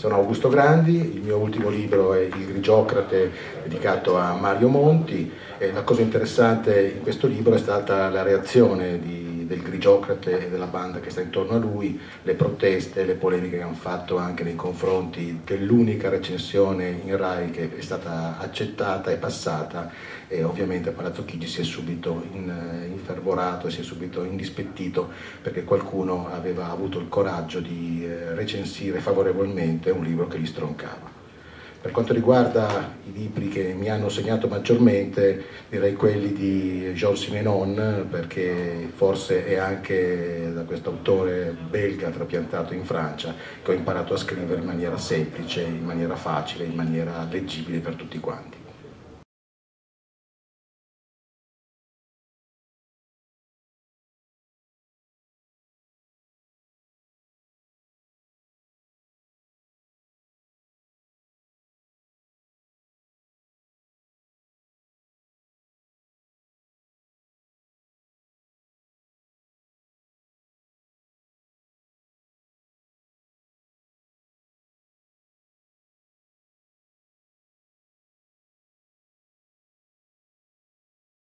Sono Augusto Grandi, il mio ultimo libro è Il Grigiocrate dedicato a Mario Monti e la cosa interessante in questo libro è stata la reazione di del Grigiocrate e della banda che sta intorno a lui, le proteste, le polemiche che hanno fatto anche nei confronti dell'unica recensione in RAI che è stata accettata e passata e ovviamente Palazzo Chigi si è subito in, infervorato e si è subito indispettito perché qualcuno aveva avuto il coraggio di eh, recensire favorevolmente un libro che gli stroncava. Per quanto riguarda i libri che mi hanno segnato maggiormente, direi quelli di Georges Simenon, perché forse è anche da questo autore belga trapiantato in Francia che ho imparato a scrivere in maniera semplice, in maniera facile, in maniera leggibile per tutti quanti.